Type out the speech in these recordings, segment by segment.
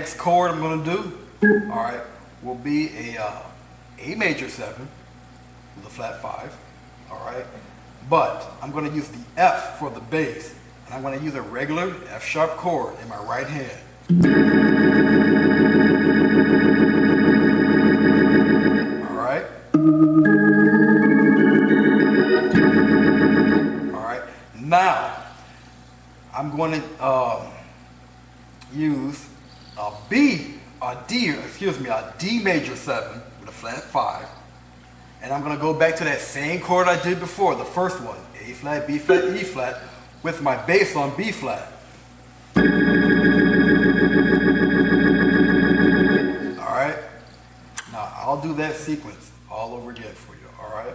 next chord I'm gonna do, all right, will be a uh, A major seven with a flat five, all right. But I'm gonna use the F for the bass, and I'm gonna use a regular F sharp chord in my right hand. Excuse me, a D major seven with a flat five. And I'm going to go back to that same chord I did before, the first one, A flat, B flat, E flat, with my bass on B flat. All right. Now I'll do that sequence all over again for you. All right.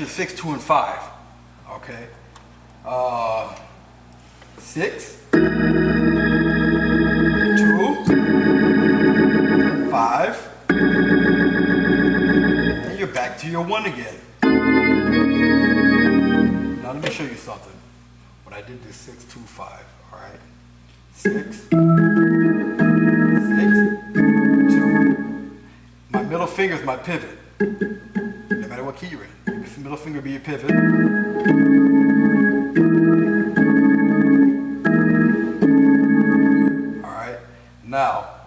Right, six, two, and five. Okay. Uh, six, two, five, and you're back to your one again. Now let me show you something. When I did this six, two, five, all right, six, six, two. My middle finger is my pivot. No matter what key you're in, middle finger be your pivot. All right, now.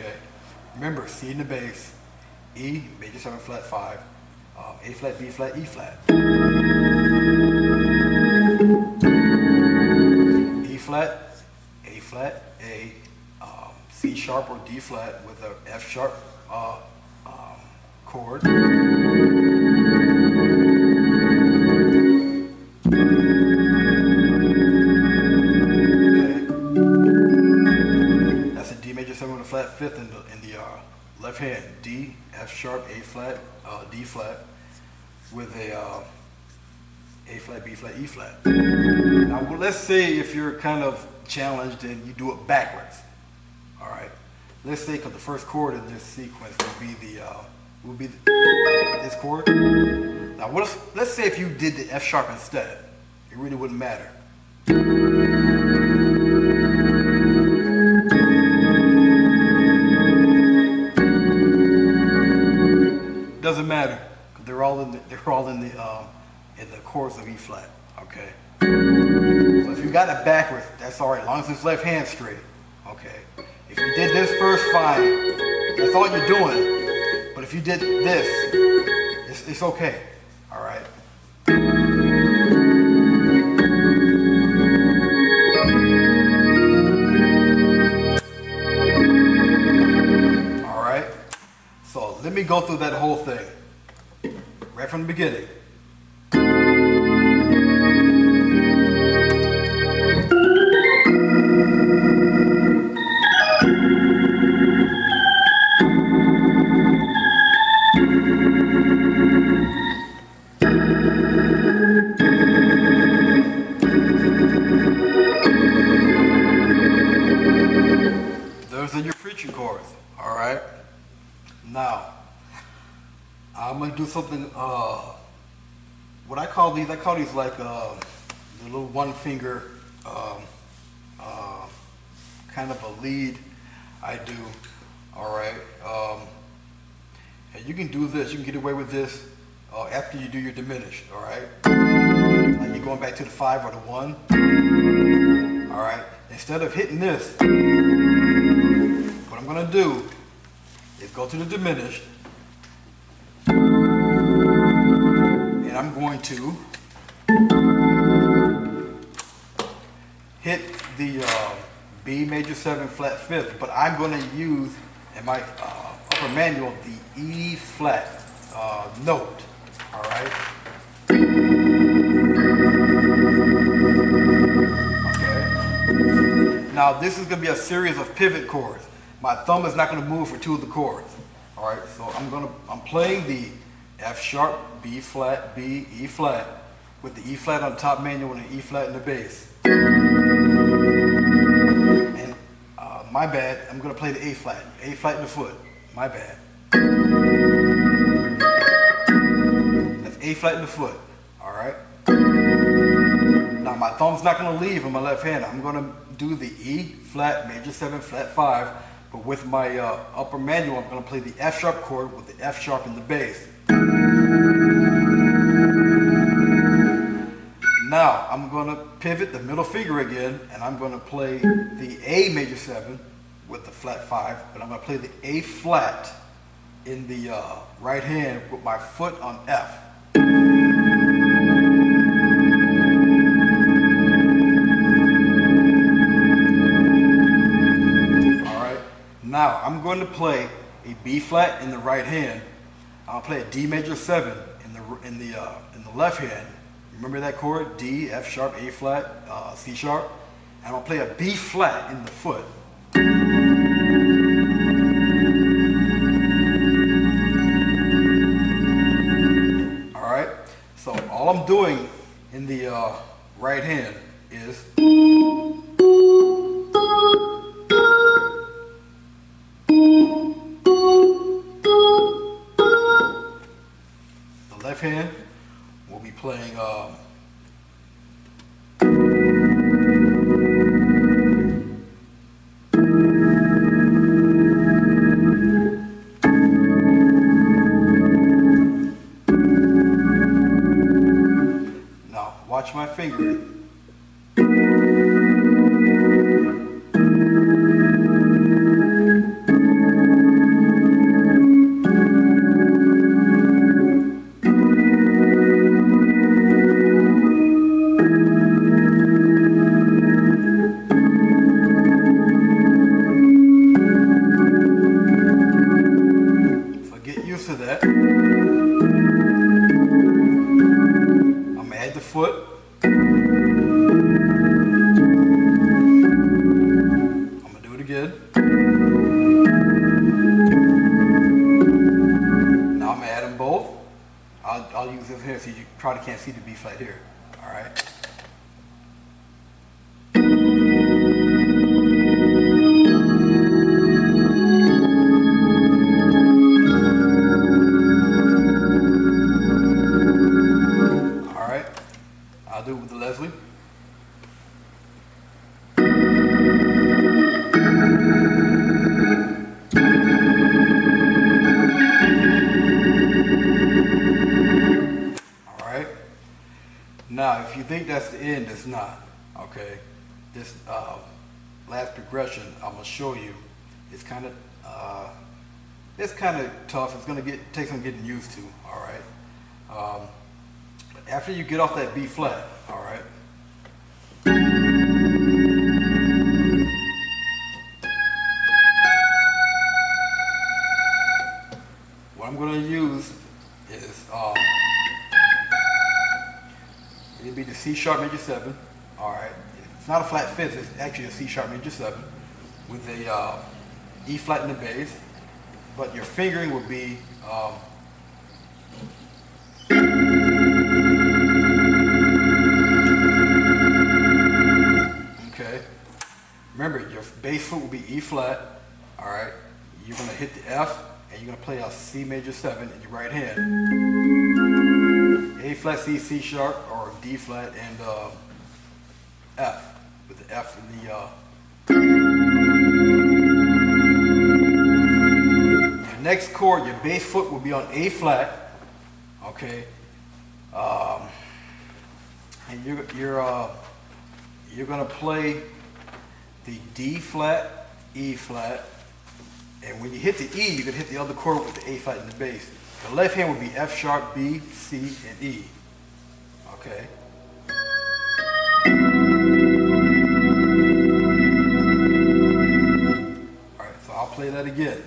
Okay, remember C in the bass, E major seven flat five, um, A flat, B flat, E flat. E flat, A flat, A, um, C sharp or D flat with a F sharp uh, um, chord. A flat, B flat, E flat. Now well, let's say if you're kind of challenged and you do it backwards. All right. Let's say because the first chord in this sequence will be the uh, be the, this chord. Now what if, let's say if you did the F sharp instead, it really wouldn't matter. Chords of E flat. Okay. So if you got it backwards, that's all right. As long as it's left hand straight. Okay. If you did this first, fine. That's all you're doing. But if you did this, it's, it's okay. All right. All right. So let me go through that whole thing right from the beginning. Do something. Uh, what I call these, I call these like uh, the little one finger, um, uh, kind of a lead. I do. All right. Um, and you can do this. You can get away with this uh, after you do your diminished. All right. Like you're going back to the five or the one. All right. Instead of hitting this, what I'm gonna do is go to the diminished, I'm going to hit the uh, B major 7 flat 5th, but I'm going to use in my uh, upper manual the E flat uh, note, all right? Okay. Now this is going to be a series of pivot chords. My thumb is not going to move for two of the chords. All right, so I'm going to, I'm playing the F sharp, B flat, B, E flat, with the E flat on top manual and the E flat in the bass. And uh, my bad, I'm gonna play the A flat, A flat in the foot, my bad. That's A flat in the foot, all right? Now my thumb's not gonna leave in my left hand. I'm gonna do the E flat, major seven, flat five, but with my uh, upper manual, I'm gonna play the F sharp chord with the F sharp in the bass. Now I'm gonna pivot the middle finger again, and I'm gonna play the A major seven with the flat five, but I'm gonna play the A flat in the uh, right hand with my foot on F. Alright, now I'm going to play a B flat in the right hand. I'll play a D major seven in the in the uh, in the left hand. Remember that chord? D, F sharp, A flat, uh, C sharp. And I'll play a B flat in the foot. All right. So all I'm doing in the uh, right hand is. Think that's the end, it's not. Okay, this uh, last progression I'm gonna show you is kind of uh, it's kind of tough. It's gonna get take some getting used to. All right. Um, after you get off that B flat, all It'd be the C sharp major seven. All right. It's not a flat fifth. It's actually a C sharp major seven with a uh, E flat in the bass. But your fingering would be um, okay. Remember, your bass foot will be E flat. All right. You're gonna hit the F, and you're gonna play a C major seven in your right hand. A flat C, C sharp, or D flat and uh, F, with the F in the. Uh, your next chord, your bass foot will be on A flat, okay, um, and you're you're uh, you're gonna play the D flat, E flat, and when you hit the E, you can hit the other chord with the A flat in the bass. The left hand would be F sharp, B, C, and E. Okay. All right, so I'll play that again.